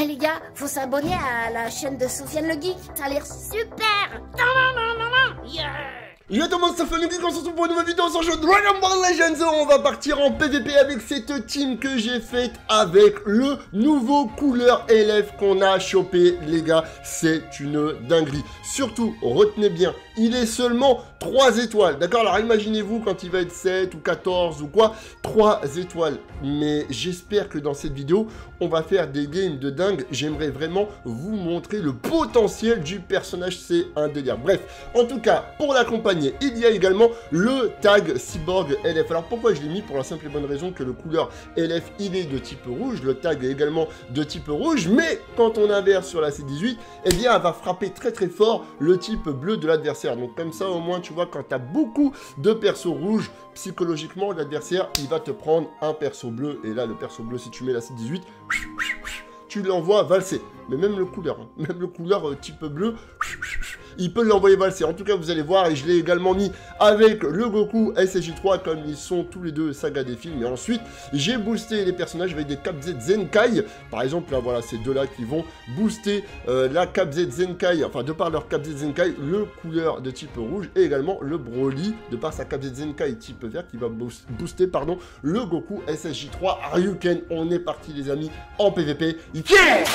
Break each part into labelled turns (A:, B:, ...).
A: Eh les gars, faut s'abonner à la chaîne de Sofiane le Geek, ça a l'air super
B: Yo tout le monde, c'est Fanny on se retrouve pour une nouvelle vidéo sur le jeu Dragon Ball Legends. On va partir en PVP avec cette team que j'ai faite avec le nouveau couleur élève qu'on a chopé. Les gars C'est une dinguerie. Surtout, retenez bien, il est seulement 3 étoiles. D'accord Alors imaginez-vous quand il va être 7 ou 14 ou quoi. 3 étoiles. Mais j'espère que dans cette vidéo, on va faire des games de dingue. J'aimerais vraiment vous montrer le potentiel du personnage, c'est un délire. Bref, en tout cas, pour l'accompagner il y a également le tag Cyborg LF. Alors pourquoi je l'ai mis? Pour la simple et bonne raison que le couleur LF, il est de type rouge, le tag est également de type rouge, mais quand on inverse sur la C18, eh bien, elle va frapper très très fort le type bleu de l'adversaire. Donc comme ça, au moins, tu vois, quand tu beaucoup de persos rouges, psychologiquement, l'adversaire, il va te prendre un perso bleu. Et là, le perso bleu, si tu mets la C18, tu l'envoies valser. Mais même le couleur, hein. même le couleur euh, type bleu, il peut l'envoyer valser. En tout cas, vous allez voir, et je l'ai également mis avec le Goku SSJ3, comme ils sont tous les deux saga des films. Et ensuite, j'ai boosté les personnages avec des KZ Zenkai. Par exemple, là, voilà, ces deux-là qui vont booster euh, la KZ Zenkai, enfin, de par leur KZ Zenkai, le couleur de type rouge, et également le Broly, de par sa KZ Zenkai type vert, qui va booster, pardon, le Goku SSJ3 Ryuken. On est parti, les amis, en PVP.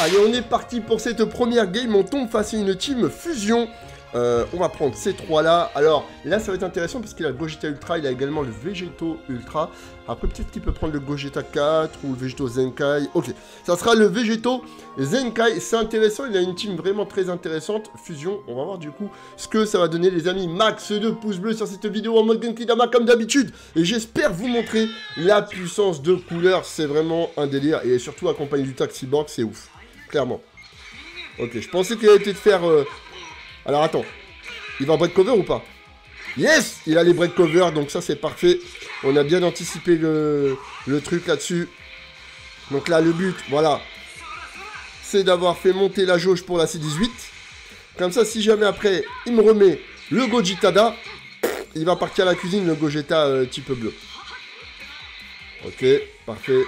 B: Allez, on est parti pour cette première game. On tombe face à une team fusion. Euh, on va prendre ces trois-là. Alors, là, ça va être intéressant parce qu'il a le Gogeta Ultra, il a également le Vegeto Ultra. Après, peut-être qu'il peut prendre le Gogeta 4 ou le Vegeto Zenkai. Ok, ça sera le Vegeto Zenkai. C'est intéressant, il a une team vraiment très intéressante. Fusion, on va voir du coup ce que ça va donner, les amis. Max de pouces bleus sur cette vidéo en mode Genki Dama comme d'habitude. Et j'espère vous montrer la puissance de couleur. C'est vraiment un délire. Et surtout, accompagné du Taxi Box, c'est ouf. Clairement. Ok, je pensais qu'il allait peut-être faire... Euh, alors attends, il va break cover ou pas? Yes Il a les break cover, donc ça c'est parfait. On a bien anticipé le, truc là-dessus. Donc là, le but, voilà, c'est d'avoir fait monter la jauge pour la C18. Comme ça, si jamais après, il me remet le Gojitada, il va partir à la cuisine, le Gogeta euh, type bleu. Ok, parfait.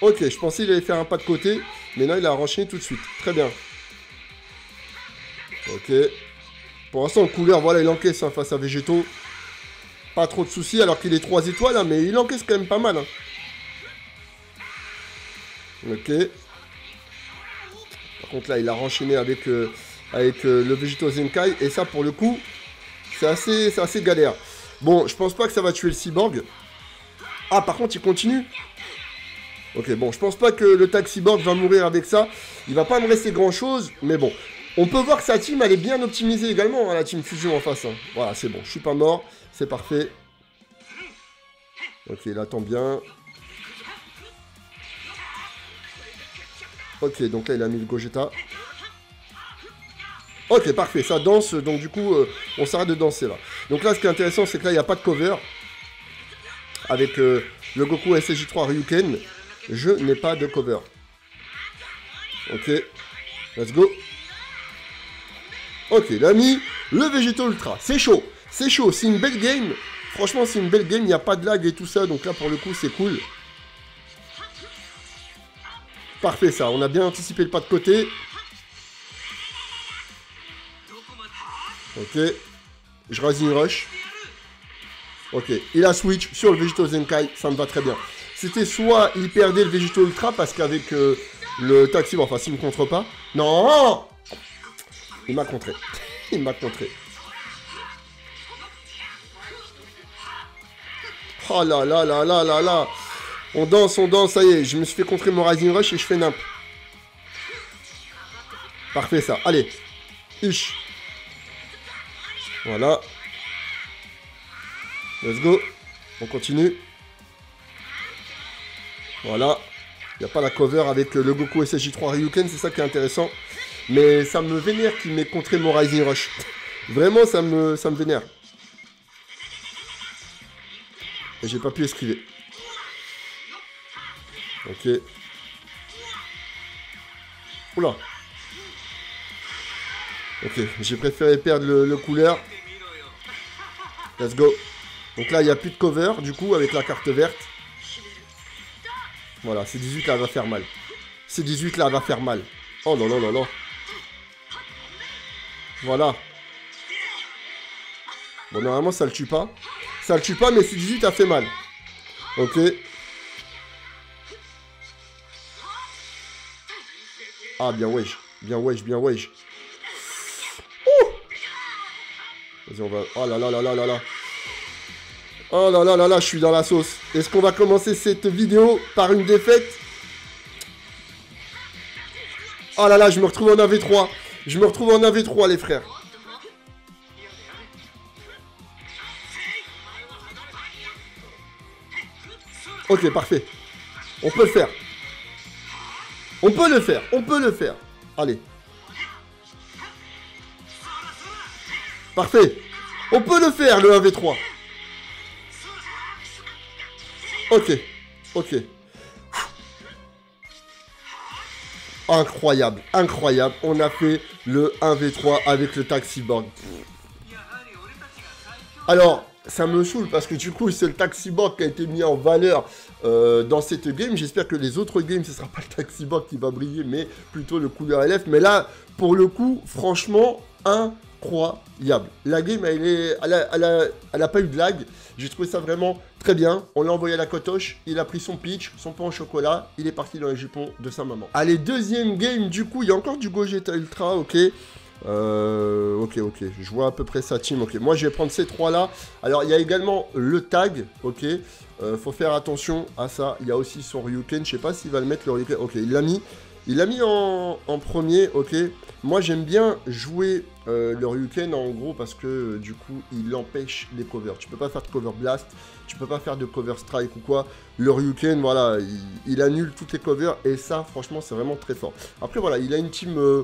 B: Ok, je pensais qu'il allait faire un pas de côté. Mais non, il a enchaîné tout de suite. Très bien. Ok. Pour l'instant, couleur, voilà, il encaisse hein, face à Végéto. Pas trop de soucis, alors qu'il est 3 étoiles, hein, mais il encaisse quand même pas mal. Hein. Ok. Par contre, là, il a enchaîné avec, euh, avec euh, le Végéto Zenkai. Et ça, pour le coup, c'est assez, assez galère. Bon, je pense pas que ça va tuer le cyborg. Ah, par contre, il continue. Ok, bon, je pense pas que le taxiboard va mourir avec ça. Il va pas me rester grand chose, mais bon. On peut voir que sa team, elle est bien optimisée également, hein, la team Fusion en face. Hein. Voilà, c'est bon, je suis pas mort, c'est parfait. Ok, il attend bien. Ok, donc là, il a mis le Gogeta. Ok, parfait, ça danse, donc du coup, euh, on s'arrête de danser là. Donc là, ce qui est intéressant, c'est que là, il n'y a pas de cover. Avec euh, le Goku SSJ3 Ryuken je n'ai pas de cover. Ok, let's go. Ok, l'ami, le Végéto Ultra, c'est chaud, c'est chaud, c'est une belle game. Franchement, c'est une belle game, il n'y a pas de lag et tout ça, donc là, pour le coup, c'est cool. Parfait, ça, on a bien anticipé le pas de côté. Ok, je une rush. Ok, il a switch sur le Végéto Zenkai, ça me va très bien. C'était soit il perdait le Végéto Ultra parce qu'avec euh, le taxi, enfin s'il me contre pas. Non Il m'a contré. il m'a contré. Oh là là là là là là On danse, on danse, ça y est, je me suis fait contrer mon Rising Rush et je fais nimp. Parfait ça, allez. Ish. Voilà. Let's go. On continue. Voilà. Il n'y a pas la cover avec le Goku SSJ3 Ryuken, c'est ça qui est intéressant. Mais ça me vénère qu'il m'ait contré mon Rising Rush. Vraiment, ça me, vénère. Et j'ai pas pu esquiver. Ok. Oula. Ok, j'ai préféré perdre le, le couleur. Let's go. Donc là, il n'y a plus de cover, du coup, avec la carte verte. Voilà, c'est 18 là, elle va faire mal. C'est 18 là, elle va faire mal. Oh non, non, non, non. Voilà. Bon, normalement, ça le tue pas. Ça le tue pas, mais c'est 18 a fait mal. Ok. Ah, bien wesh. Bien wesh, bien wesh. Vas-y, on va... Oh là là là là là là. Oh là là là là, je suis dans la sauce. Est-ce qu'on va commencer cette vidéo par une défaite? Oh là là, je me retrouve en AV3. Je me retrouve en AV3, les frères. Ok, parfait. On peut le faire. On peut le faire. On peut le faire. Allez. Parfait. On peut le faire, le 1v3. Ok. Ok. Incroyable. Incroyable. On a fait le 1v3 avec le taxiborg. Alors, ça me saoule parce que du coup, c'est le taxiborg qui a été mis en valeur euh, dans cette game. J'espère que les autres games, ce sera pas le taxiborg qui va briller, mais plutôt le couleur LF. Mais là, pour le coup, franchement, incroyable. La game, elle, est, elle, a, pas eu de lag. J'ai trouvé ça vraiment très bien. On l'a envoyé à la cotoche. Il a pris son pitch, son pain au chocolat. Il est parti dans les jupons de sa maman. Allez, deuxième game, du coup, il y a encore du Gogeta Ultra, ok. Euh, ok, ok, je vois à peu près sa team, ok. Moi, je vais prendre ces trois-là. Alors, il y a également le tag, ok. Euh, faut faire attention à ça. Il y a aussi son Ryuken, je sais pas s'il va le mettre, le Ryuken. Ok, il l'a mis. Il l'a mis en, premier, ok. Moi, j'aime bien jouer euh, le Ryuken en gros parce que du coup, il empêche les covers. Tu peux pas faire de cover blast, tu peux pas faire de cover strike ou quoi. Le Ryuken, voilà, il, annule toutes les covers et ça, franchement, c'est vraiment très fort. Après, voilà, il a une team... Euh,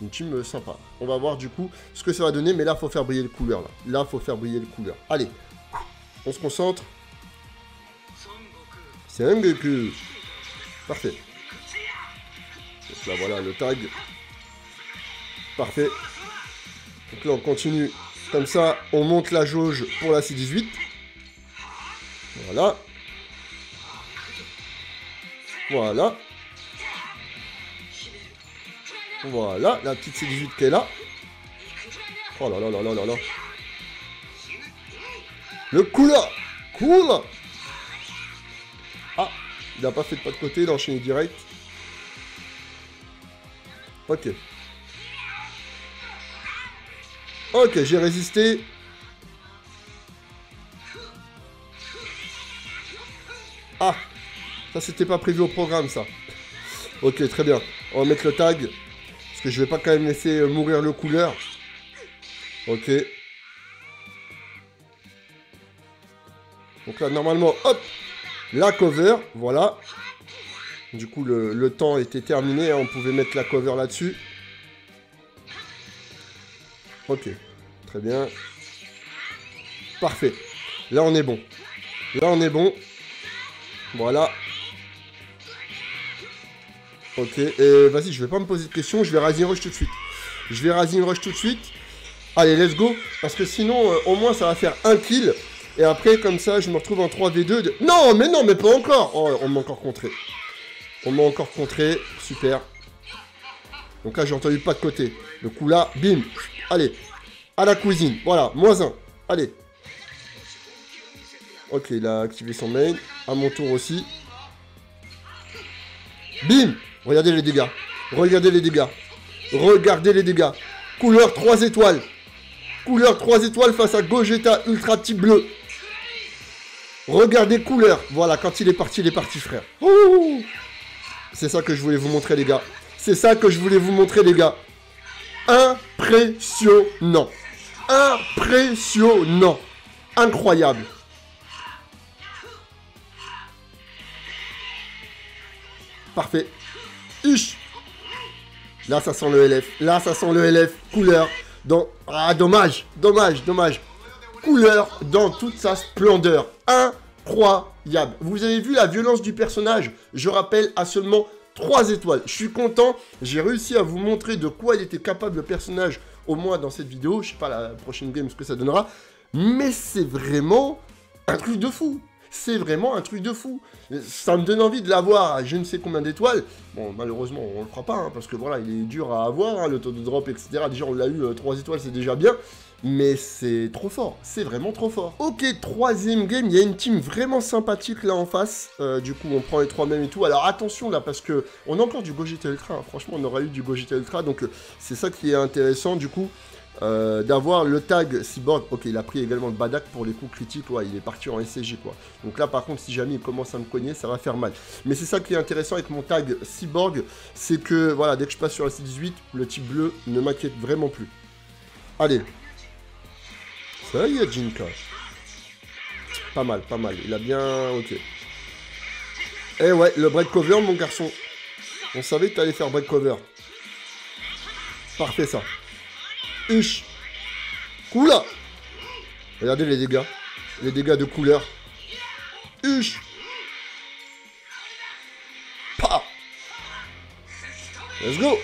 B: une team euh, sympa. On va voir du coup ce que ça va donner, mais là, faut faire briller le couleur. Là, là faut faire briller le couleur. Allez, on se concentre. C'est un Goku. Parfait. Donc là, voilà, le tag. Parfait. Donc là, on continue comme ça. On monte la jauge pour la C18. Voilà. Voilà. Voilà, la petite C18 qui est là. Oh là là là là là là. Le couleur Cool Ah, il n'a pas fait de pas de côté, il a enchaîné direct. Ok. Ok, j'ai résisté. Ah Ça, c'était pas prévu au programme, ça. Ok, très bien. On va mettre le tag. Parce que je vais pas quand même laisser euh, mourir le couleur. Ok. Donc là, normalement, hop La cover, voilà. Du coup, le, temps était terminé. Hein. on pouvait mettre la cover là-dessus. Ok, très bien. Parfait. Là, on est bon. Là, on est bon. Voilà. Ok, et vas-y, je vais pas me poser de questions, je vais Rising Rush tout de suite. Je vais Rising Rush tout de suite. Allez, let's go. Parce que sinon, euh, au moins, ça va faire un kill. Et après, comme ça, je me retrouve en 3v2. Non, mais non, mais pas encore. Oh, on m'a encore contré. On m'a encore contré. Super. Donc là, j'ai entendu pas de côté. Le coup là, bim. Allez, à la cuisine. Voilà, moins un. Allez. Ok, il a activé son main. À mon tour aussi. Bim Regardez les dégâts. Regardez les dégâts. Regardez les dégâts. Couleur 3 étoiles. Couleur 3 étoiles face à Gogeta Ultra Type Bleu. Regardez couleur. Voilà, quand il est parti, il est parti, frère. C'est ça que je voulais vous montrer, les gars. C'est ça que je voulais vous montrer, les gars impressionnant. Impressionnant. Incroyable. Parfait. Ish. Là, ça sent le LF. Là, ça sent le LF. Couleur. Dans... Ah, dommage. Dommage, dommage. Couleur dans toute sa splendeur. Incroyable. Vous avez vu la violence du personnage? Je rappelle à seulement 3 étoiles. Je suis content. J'ai réussi à vous montrer de quoi il était capable le personnage, au moins dans cette vidéo. Je sais pas la prochaine game ce que ça donnera. Mais c'est vraiment un truc de fou. C'est vraiment un truc de fou. Ça me donne envie de l'avoir à je ne sais combien d'étoiles. Bon, malheureusement, on le fera pas, hein, parce que voilà, il est dur à avoir, hein, le taux de drop, etc. Déjà, on l'a eu 3 euh, étoiles, c'est déjà bien. Mais c'est trop fort, c'est vraiment trop fort. Ok, troisième game, il y a une team vraiment sympathique là en face. Euh, du coup, on prend les trois mêmes et tout. Alors attention là, parce que on a encore du Gogeta Ultra. Hein. Franchement, on aura eu du Gogeta Ultra. Donc euh, c'est ça qui est intéressant du coup. Euh, d'avoir le tag Cyborg. Ok, il a pris également le Badak pour les coups critiques. Ouais, il est parti en SCG quoi. Donc là, par contre, si jamais il commence à me cogner, ça va faire mal. Mais c'est ça qui est intéressant avec mon tag Cyborg. C'est que, voilà, dès que je passe sur la C18, le type bleu ne m'inquiète vraiment plus. Allez, Jinka. Pas mal, pas mal. Il a bien... Ok. Eh ouais, le break cover, mon garçon. On savait que t'allais faire break cover. Parfait, ça. Uch. Coula. Regardez les dégâts. Les dégâts de couleur. Uch. Pa. Let's go.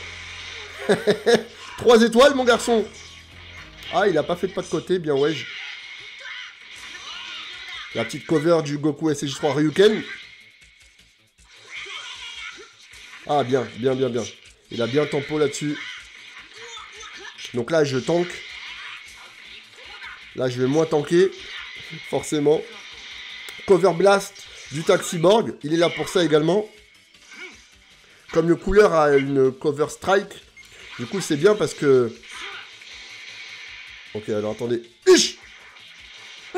B: Trois étoiles, mon garçon. Ah, il a pas fait de pas de côté, bien ouais. La petite cover du Goku SJ3 Ryuken. Ah, bien, bien, bien, bien. Il a bien tempo là-dessus. Donc là, je tank. Là, je vais moins tanker. Forcément. Cover Blast du Taxiborg. Il est là pour ça également. Comme le couleur a une cover strike. Du coup, c'est bien parce que Ok, alors attendez.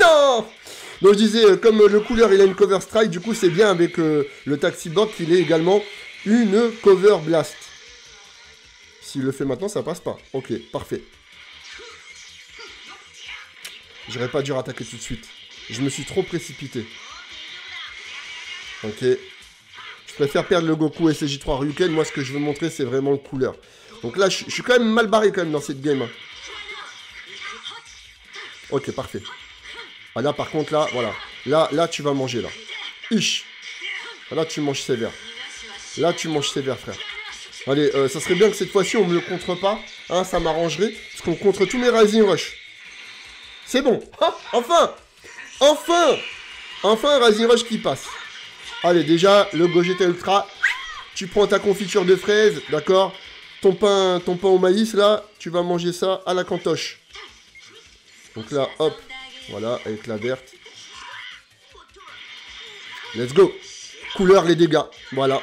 B: Non Donc je disais, euh, comme le couleur il a une cover strike, du coup c'est bien avec euh, le taxi box qu'il ait également une cover blast. S'il le fait maintenant, ça passe pas. Ok, parfait. J'aurais pas dû attaquer tout de suite. Je me suis trop précipité. Ok. Je préfère perdre le Goku SJ3 Ryuken. Moi, ce que je veux montrer, c'est vraiment le couleur. Donc là, je, suis quand même mal barré quand même dans cette game. Hein. Ok, parfait. Ah là, par contre, là, voilà. Là, là, tu vas manger, là. Ish. Là, tu manges sévère. Là, tu manges sévère, frère. Allez, euh, ça serait bien que cette fois-ci, on me le contre pas. Hein, ça m'arrangerait. Parce qu'on contre tous mes Rising Rush. C'est bon. Ah, enfin Enfin Enfin, Rising Rush qui passe. Allez, déjà, le Gogeta Ultra. Tu prends ta confiture de fraises, d'accord ton pain, ton pain au maïs, là, tu vas manger ça à la cantoche. Donc là, hop, voilà, avec la verte. Let's go. Couleur, les dégâts. Voilà.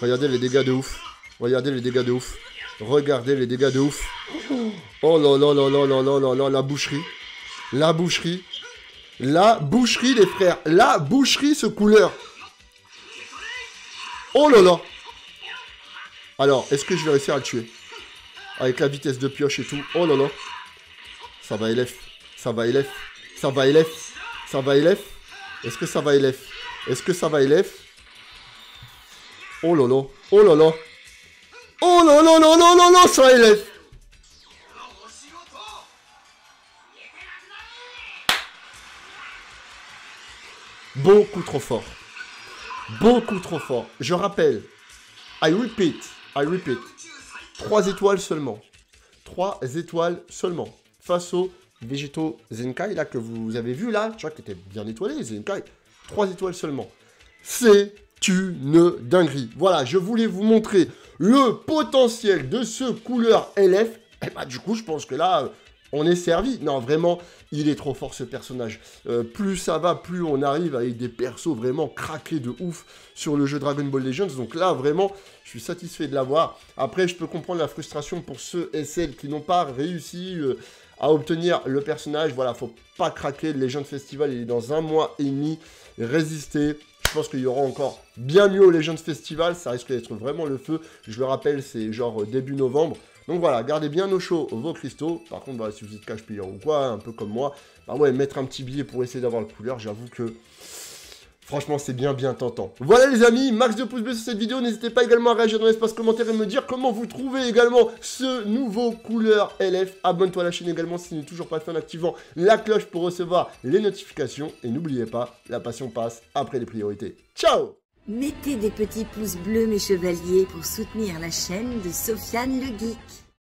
B: Regardez les dégâts de ouf. Regardez les dégâts de ouf. Regardez les dégâts de ouf. Oh là là là là là là là là, la boucherie. La boucherie. La boucherie, les frères. La boucherie, ce couleur. Oh là là. Alors, est-ce que je vais réussir à le tuer? Avec la vitesse de pioche et tout. Oh là là. Ça va LF. Ça va LF. Ça va LF. Ça va LF. Est-ce que ça va LF Est-ce que ça va LF Oh là Oh là Oh là là là là là là ça LF Beaucoup trop fort. Beaucoup trop fort. Je rappelle. I repeat. I repeat. Trois étoiles seulement. Trois étoiles seulement face au Végéto Zenkai, là, que vous avez vu, là, tu vois, qui était bien étoilé, Zenkai, 3 étoiles seulement. C'est une dinguerie. Voilà, je voulais vous montrer le potentiel de ce couleur LF. Et bah, du coup, je pense que là, on est servi. Non, vraiment, il est trop fort ce personnage. Euh, plus ça va, plus on arrive avec des persos vraiment craqués de ouf sur le jeu Dragon Ball Legends. Donc là, vraiment, je suis satisfait de l'avoir. Après, je peux comprendre la frustration pour ceux et celles qui n'ont pas réussi euh, à obtenir le personnage. Voilà, faut pas craquer. Le Legend Festival, il est dans un mois et demi. Résister. Je pense qu'il y aura encore bien mieux au Legends Festival. Ça risque d'être vraiment le feu. Je le rappelle, c'est genre début novembre. Donc voilà, gardez bien au chaud vos cristaux. Par contre, si vous êtes cash player ou quoi, un peu comme moi, bah ouais, mettre un petit billet pour essayer d'avoir le couleur, j'avoue que Franchement, c'est bien, bien tentant. Voilà les amis, max de pouces bleus sur cette vidéo. N'hésitez pas également à réagir dans l'espace commentaire et me dire comment vous trouvez également ce nouveau couleur LF. Abonne-toi à la chaîne également si tu n'es toujours pas fait en activant la cloche pour recevoir les notifications. Et n'oubliez pas, la passion passe après les priorités. Ciao
C: Mettez des petits pouces bleus mes chevaliers pour soutenir la chaîne de Sofiane le Geek.